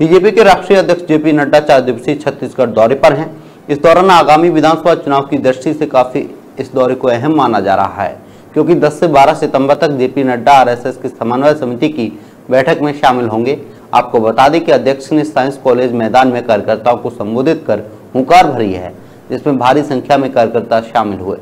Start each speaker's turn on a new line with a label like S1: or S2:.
S1: BJP के राष्ट्रीय अध्यक्ष जेपी नड्डा चार दिवसीय छत्तीसगढ़ दौरे पर हैं। इस दौरान आगामी विधानसभा चुनाव की दृष्टि से काफ़ी इस दौरे को अहम माना जा रहा है, क्योंकि 10 से 12 सितंबर तक जेपी नड्डा आरएसएस की समन्वय समिति की बैठक में शामिल होंगे। आपको बता दें कि अध्यक्ष ने साइंस कॉलेज मैदान में कार्यकर्ताओं को संबोधित कर हुंकार भरी है, जिसमें भारी संख्या में कार्यकर्ता शामिल हुए।